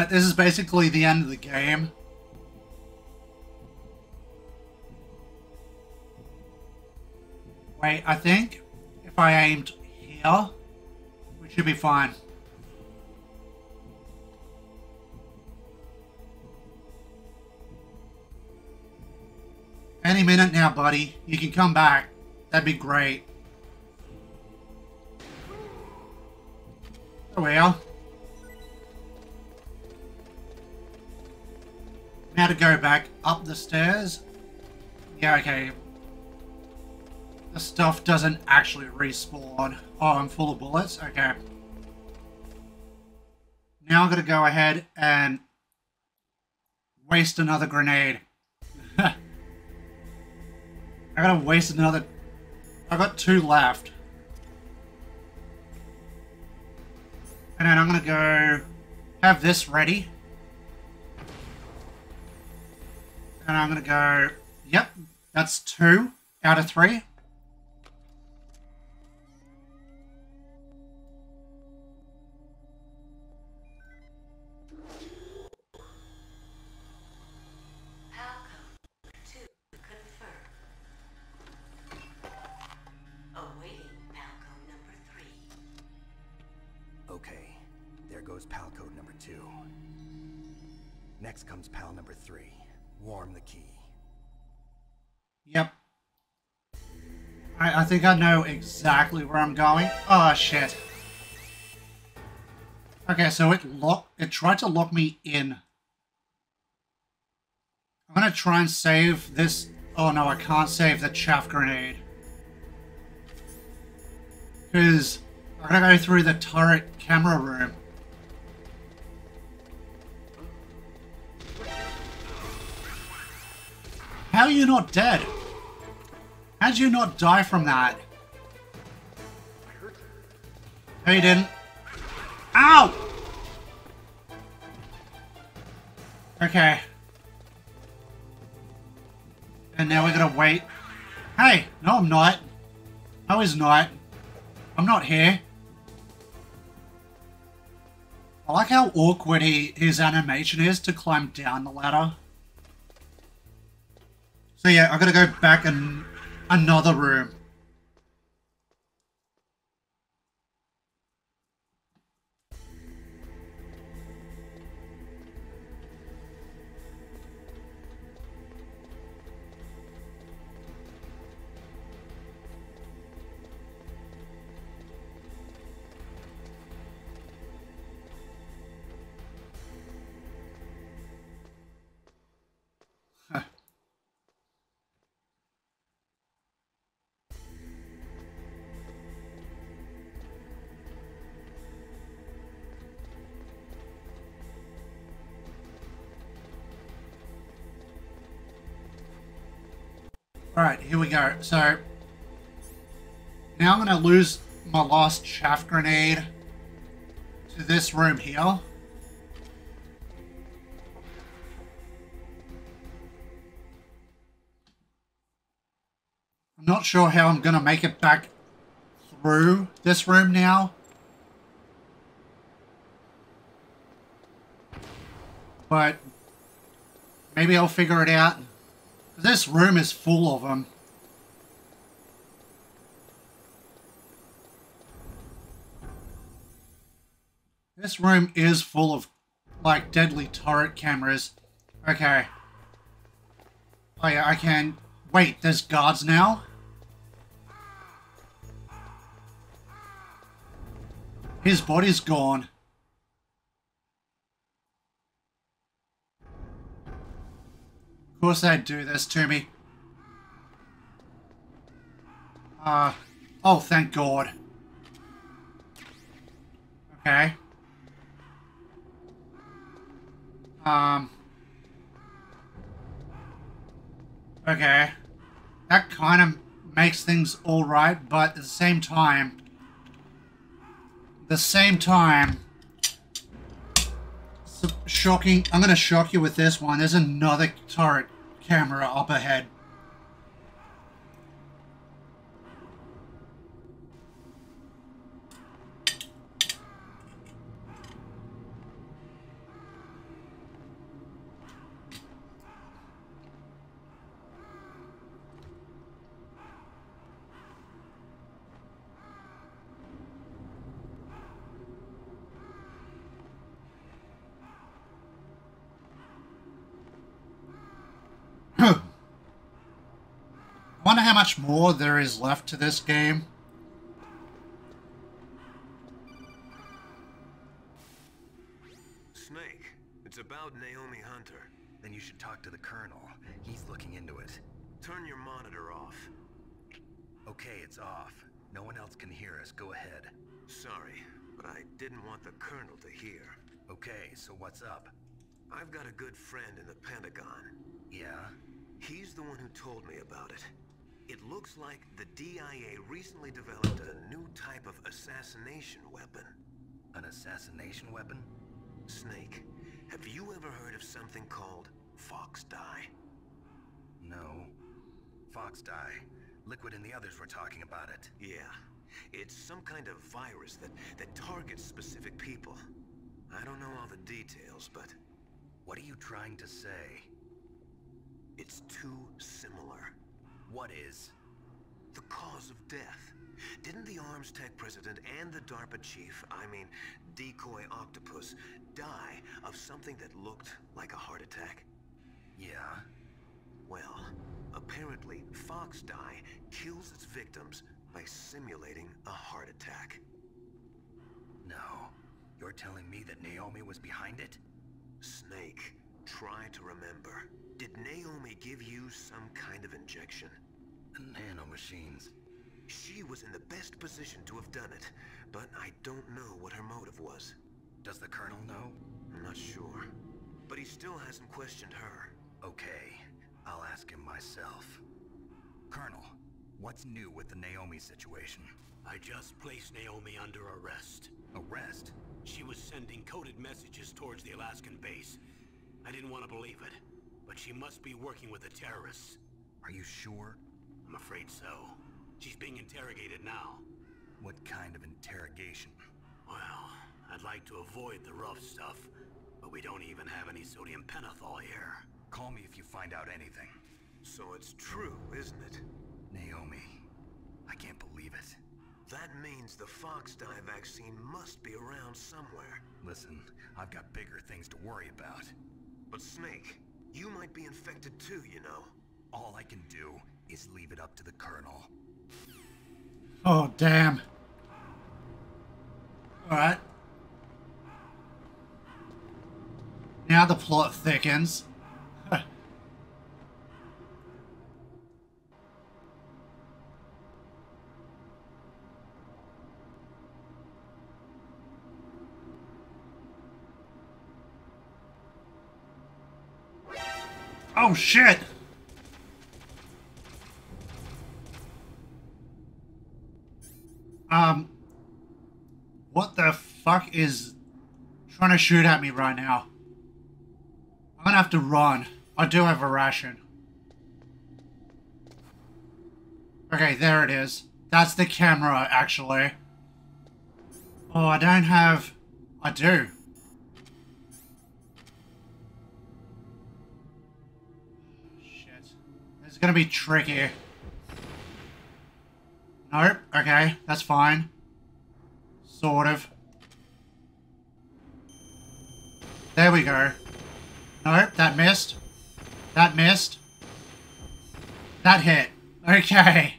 But this is basically the end of the game. Wait, I think if I aimed here, we should be fine. Any minute now, buddy. You can come back. That'd be great. Oh well. Now to go back up the stairs. Yeah, okay. The stuff doesn't actually respawn. Oh, I'm full of bullets? Okay. Now I'm going to go ahead and waste another grenade. I gotta waste another... I got two left. And then I'm gonna go have this ready. And I'm gonna go, yep, that's two out of three. PAL code 2 confirmed. Awaiting PAL code number 3. Okay, there goes pal code number two. Next comes pal number three. Warm the key. Yep. I, I think I know exactly where I'm going. Oh, shit. Okay, so it lock it tried to lock me in. I'm gonna try and save this. Oh no, I can't save the chaff grenade. Because I'm gonna go through the turret camera room. How are you not dead? How'd you not die from that? No, you didn't. Ow! Okay. And now we're gonna wait. Hey, no I'm not. No he's not. I'm not here. I like how awkward he his animation is to climb down the ladder. So yeah, I gotta go back in another room. Alright, here we go. So, now I'm going to lose my last chaff grenade to this room here. I'm not sure how I'm going to make it back through this room now. But maybe I'll figure it out. This room is full of them. This room is full of, like, deadly turret cameras. Okay. Oh yeah, I can... Wait, there's guards now? His body's gone. Course they'd do this to me. Uh, oh, thank God. Okay. Um. Okay. That kind of makes things alright, but at the same time... the same time... Shocking. I'm going to shock you with this one. There's another turret camera up ahead. Wonder how much more there is left to this game. Snake, it's about Naomi Hunter. Then you should talk to the Colonel. He's looking into it. Turn your monitor off. Okay, it's off. No one else can hear us. Go ahead. Sorry, but I didn't want the Colonel to hear. Okay, so what's up? I've got a good friend in the Pentagon. Yeah? He's the one who told me about it. It looks like the DIA recently developed a new type of assassination weapon. An assassination weapon? Snake, have you ever heard of something called Fox Die? No. Fox Die. Liquid and the others were talking about it. Yeah. It's some kind of virus that, that targets specific people. I don't know all the details, but What are you trying to say? it's too similar. What is? The cause of death. Didn't the ArmsTech president and the DARPA chief, I mean, Decoy Octopus, die of something that looked like a heart attack? Yeah? Well, apparently Fox Die kills its victims by simulating a heart attack. No. You're telling me that Naomi was behind it? Snake, try to remember. Did Naomi give you some kind of injection? Nanomachines. She was in the best position to have done it, but I don't know what her motive was. Does the Colonel know? I'm not sure. But he still hasn't questioned her. Okay, I'll ask him myself. Colonel, what's new with the Naomi situation? I just placed Naomi under arrest. Arrest? She was sending coded messages towards the Alaskan base. I didn't want to believe it, but she must be working with the terrorists. Are you sure? I'm afraid so. She's being interrogated now. What kind of interrogation? Well, I'd like to avoid the rough stuff, but we don't even have any sodium pentothal here. Call me if you find out anything. So it's true, isn't it? Naomi, I can't believe it. That means the Fox Die vaccine must be around somewhere. Listen, I've got bigger things to worry about. But Snake, you might be infected too, you know. All I can do is leave it up to the Colonel. Oh, damn. Alright. Now the plot thickens. Oh, shit! Um, what the fuck is trying to shoot at me right now? I'm gonna have to run. I do have a ration. Okay, there it is. That's the camera, actually. Oh, I don't have... I do. Gonna be tricky. Nope. Okay, that's fine. Sort of. There we go. Nope, that missed. That missed. That hit. Okay.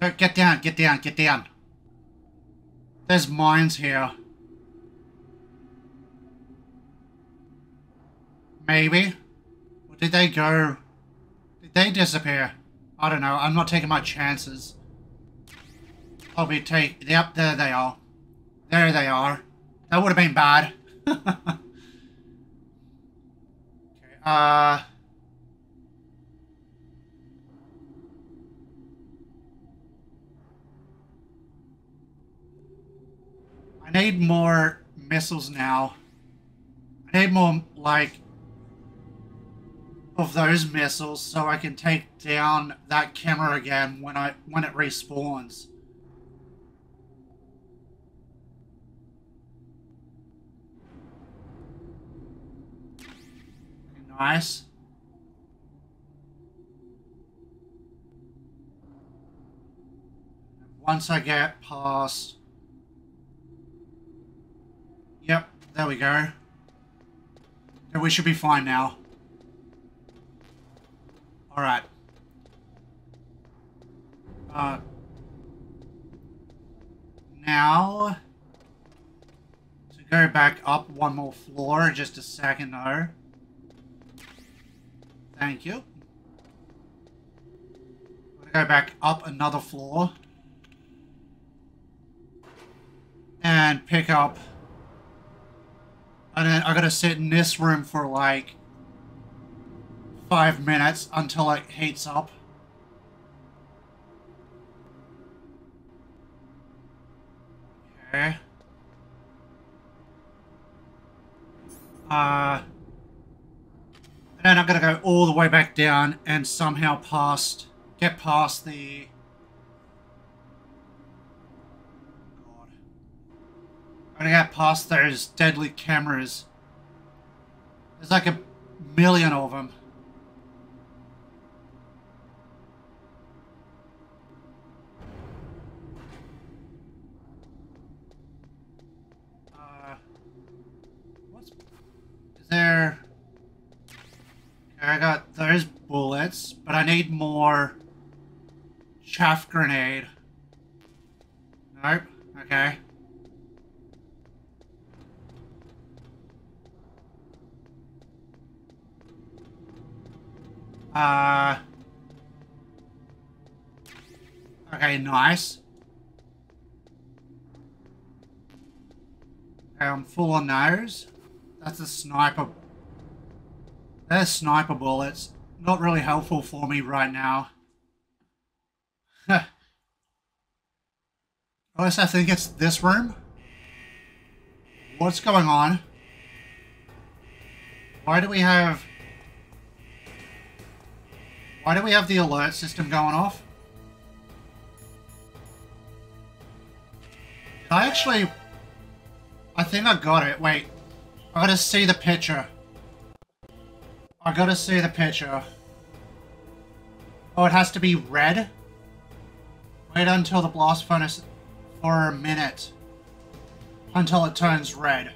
Go- Get down, get down, get down. There's mines here. Maybe. Or did they go... They disappear? I don't know. I'm not taking my chances. Be take. Yep, there they are. There they are. That would have been bad. okay, uh. I need more missiles now. I need more, like, of those missiles so I can take down that camera again when I when it respawns. Nice. Once I get past... Yep, there we go. Okay, we should be fine now. Alright. Uh, now, to go back up one more floor, just a second though. Thank you. We're gonna go back up another floor. And pick up. And then I gotta sit in this room for like five minutes until it heats up. Okay. Uh, and I'm gonna go all the way back down and somehow past, get past the. God. I'm gonna get past those deadly cameras. There's like a million of them. Need more chaff grenade. Nope. Okay. Uh. Okay, nice. Okay, I'm full on those. That's a sniper. They're sniper bullets. Not really helpful for me right now. Least I think it's this room. What's going on? Why do we have... Why do we have the alert system going off? I actually... I think I got it. Wait. I gotta see the picture. I gotta see the picture. Oh, it has to be red? Wait until the blast furnace for a minute. Until it turns red.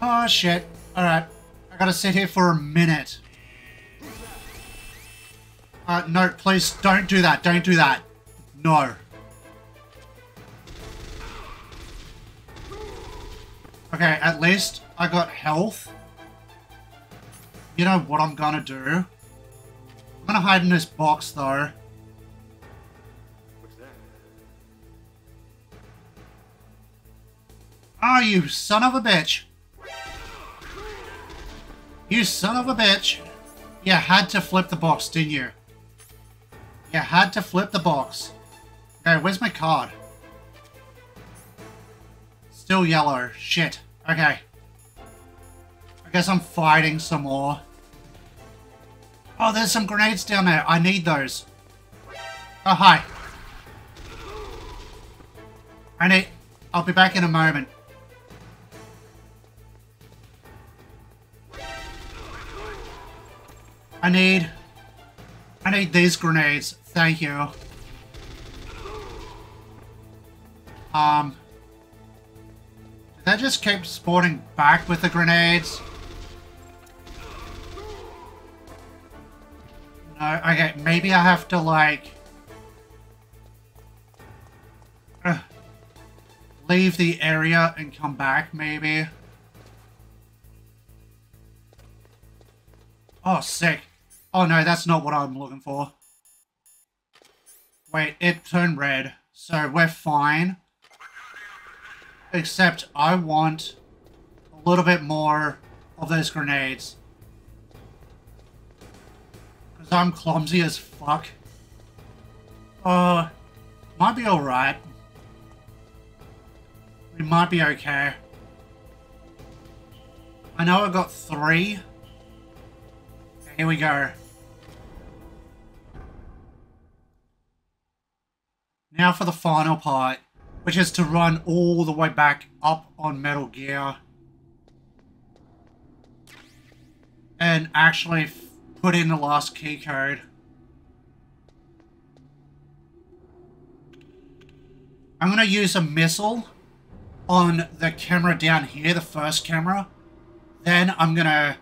Oh, shit. Alright. I gotta sit here for a minute. Uh, no, please, don't do that. Don't do that. No. Okay, at least I got health. You know what I'm gonna do? I'm gonna hide in this box, though. Ah, you son of a bitch. You son of a bitch. You had to flip the box, didn't you? You had to flip the box. Okay, where's my card? Still yellow. Shit. Okay. I guess I'm fighting some more. Oh, there's some grenades down there. I need those. Oh, hi. I need... I'll be back in a moment. I need... I need these grenades. Thank you. Um... Did that just keep spawning back with the grenades? No, okay, maybe I have to, like... uh, leave the area and come back, maybe? Oh, sick. Oh no, that's not what I'm looking for. Wait, it turned red, so we're fine. Except I want a little bit more of those grenades. Because I'm clumsy as fuck. Uh, might be alright. We might be okay. I know I got three. Here we go. Now for the final part, which is to run all the way back up on Metal Gear. And actually put in the last key code. I'm going to use a missile on the camera down here, the first camera. Then I'm going to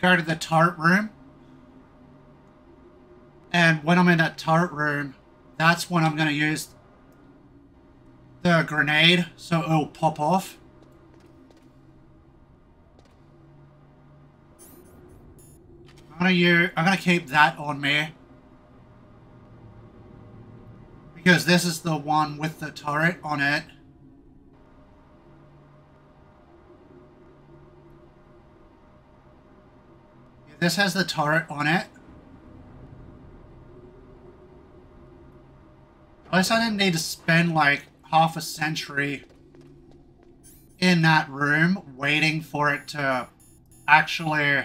go to the turret room And when I'm in that turret room, that's when I'm going to use the grenade so it'll pop off. Gonna use, I'm gonna keep that on me. Because this is the one with the turret on it. Yeah, This has the turret on it. At least I didn't need to spend like half a century in that room waiting for it to actually.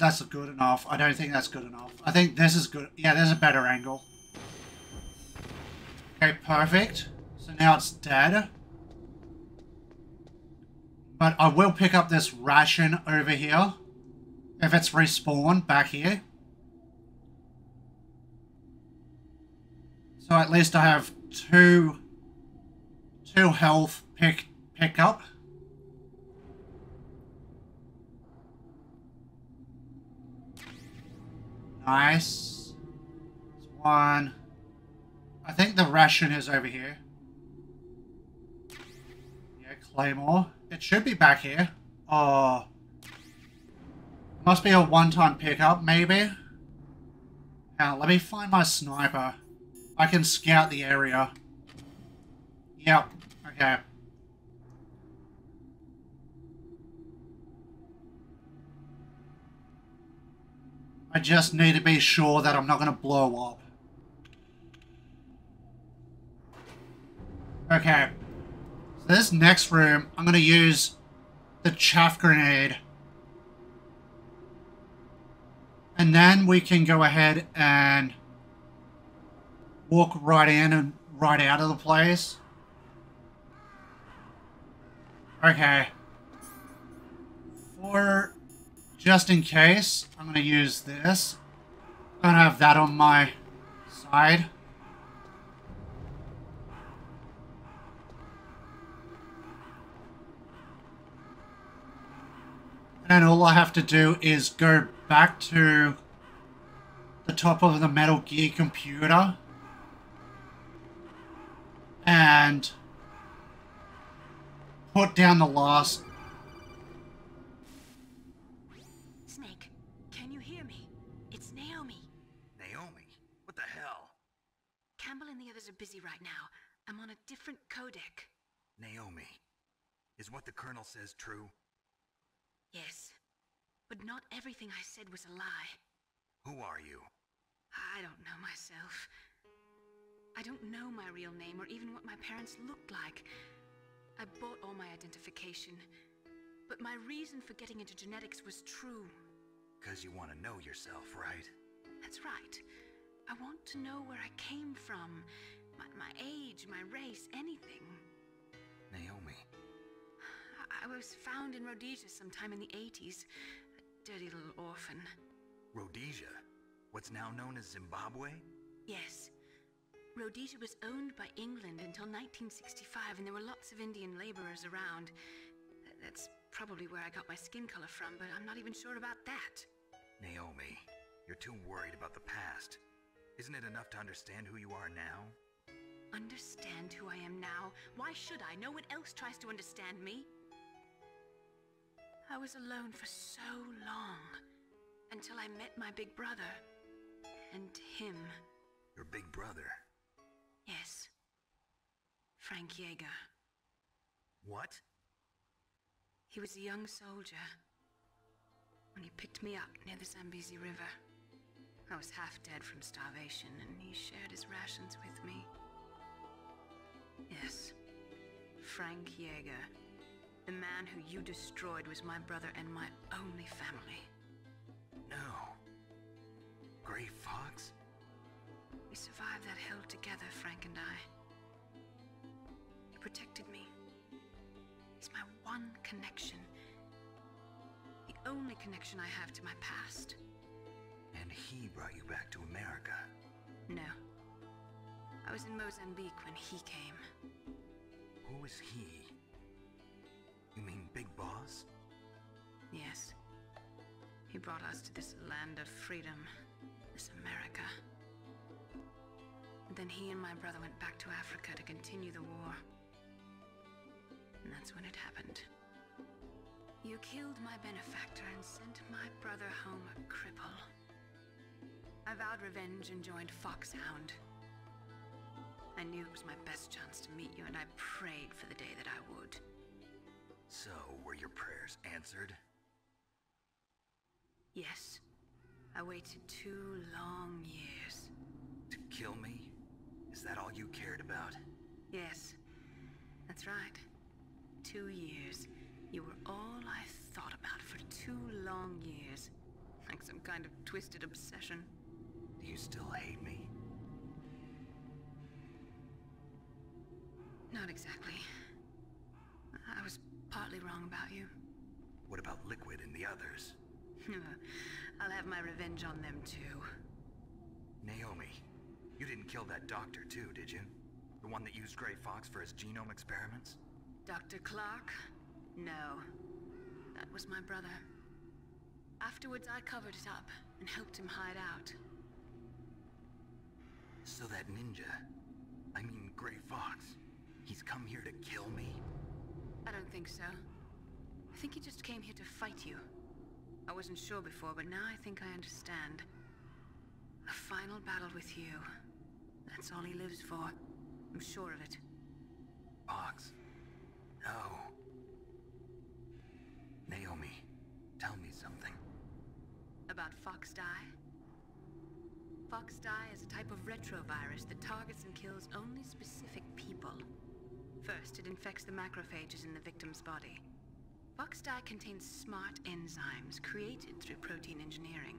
That's good enough. I don't think that's good enough. I think this is good. Yeah, there's a better angle. Okay, perfect. So now it's dead. But I will pick up this ration over here. If it's respawned back here. So at least I have two two health pick pick up. Nice. There's one. I think the ration is over here. Yeah, Claymore. It should be back here. Oh. Must be a one-time pickup, maybe? Now, let me find my sniper. I can scout the area. Yep. Okay. I just need to be sure that I'm not going to blow up. Okay. So this next room, I'm going to use the chaff grenade. And then we can go ahead and walk right in and right out of the place. Okay. For just in case, I'm going to use this. I'm going to have that on my side. And all I have to do is go back to the top of the Metal Gear computer and put down the last busy right now. I'm on a different codec. Naomi, is what the Colonel says true? Yes. But not everything I said was a lie. Who are you? I don't know myself. I don't know my real name or even what my parents looked like. I bought all my identification. But my reason for getting into genetics was true. Because you want to know yourself, right? That's right. I want to know where I came from. My, my age, my race, anything. Naomi, I, I was found in Rhodesia sometime in the 80s. A dirty little orphan. Rhodesia, what's now known as Zimbabwe? Yes. Rhodesia was owned by England until 1965, and there were lots of Indian laborers around. That's probably where I got my skin color from, but I'm not even sure about that. Naomi, you're too worried about the past. Isn't it enough to understand who you are now? Understand who I am now? Why should I? No one else tries to understand me. I was alone for so long until I met my big brother. And him. Your big brother. Yes. Frank Jaeger. What? He was a young soldier when he picked me up near the Zambezi River. I was half dead from starvation, and he shared his rations with me. Yes, Frank Jaeger. The man who you destroyed was my brother and my only family. No. Gray Fox? We survived that hell together, Frank and I. He protected me. He's my one connection. The only connection I have to my past. And he brought you back to America. No. I was in Mozambique when he came. Who is he? You mean Big Boss? Yes. He brought us to this land of freedom, this America. And then he and my brother went back to Africa to continue the war. And that's when it happened. You killed my benefactor and sent my brother home a cripple. I vowed revenge and joined Foxhound. I knew it was my best chance to meet you, and I prayed for the day that I would. So, were your prayers answered? Yes. I waited two long years. To kill me? Is that all you cared about? Yes. That's right. Two years. You were all I thought about for two long years. Like some kind of twisted obsession. Do you still exactly. I was partly wrong about you. What about Liquid and the others? I'll have my revenge on them too. Naomi, you didn't kill that doctor too, did you? The one that used Grey Fox for his genome experiments? Dr. Clark? No. That was my brother. Afterwards, I covered it up and helped him hide out. So that ninja, I mean Grey Fox, he's come here to kill me? I don't think so. I think he just came here to fight you. I wasn't sure before, but now I think I understand. A final battle with you. That's all he lives for. I'm sure of it. Fox. No. Naomi, tell me something. About Fox Die? Fox Die is a type of retrovirus that targets and kills only specific people. First, it infects the macrophages in the victim's body. Fox Die contains smart enzymes created through protein engineering.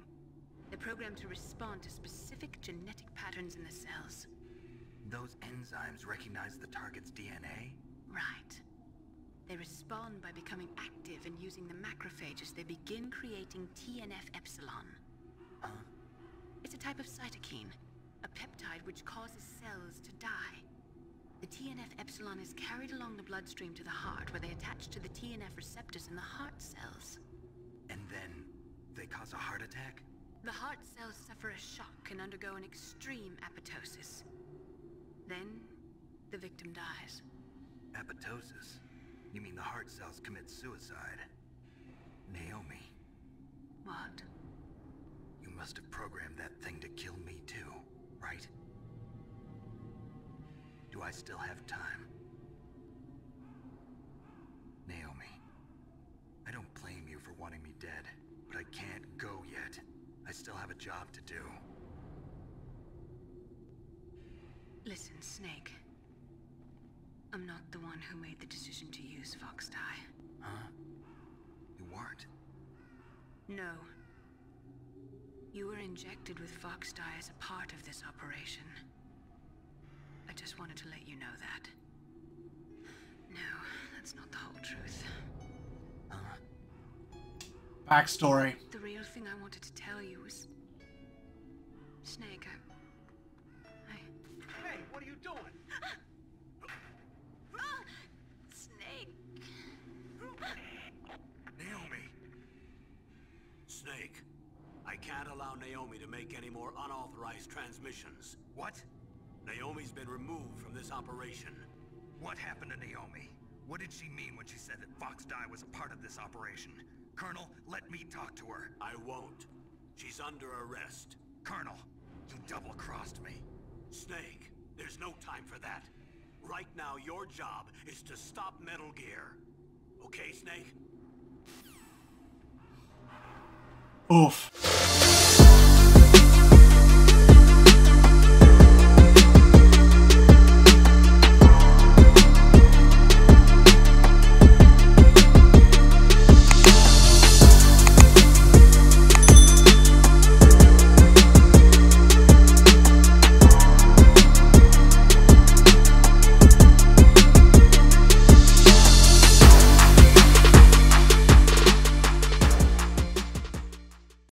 They're programmed to respond to specific genetic patterns in the cells. Those enzymes recognize the target's DNA? Right. They respond by becoming active and using the macrophages. They begin creating TNF epsilon. Huh? It's a type of cytokine, a peptide which causes cells to die. The TNF epsilon is carried along the bloodstream to the heart, where they attach to the TNF receptors in the heart cells. And then they cause a heart attack? The heart cells suffer a shock and undergo an extreme apoptosis. Then, the victim dies. Apoptosis? You mean the heart cells commit suicide? Naomi, What? you must have programmed that thing to kill me too, right? Do I still have time? Naomi, I don't blame you for wanting me dead, but I can't go yet. I still have a job to do. Listen, Snake. I'm not the one who made the decision to use Fox Die. Huh? You weren't? No. You were injected with Fox Die as a part of this operation. I just wanted to let you know that. No, that's not the whole truth. Huh? Backstory. The real thing I wanted to tell you was... Snake, I... I... Hey, what are you doing? Snake! Naomi! Snake, I can't allow Naomi to make any more unauthorized transmissions. What? Naomi's been removed from this operation. What happened to Naomi? What did she mean when she said that Fox Die was a part of this operation? Colonel, let me talk to her. I won't. She's under arrest. Colonel, you double-crossed me. Snake, there's no time for that. Right now, your job is to stop Metal Gear. Okay, Snake? Oof.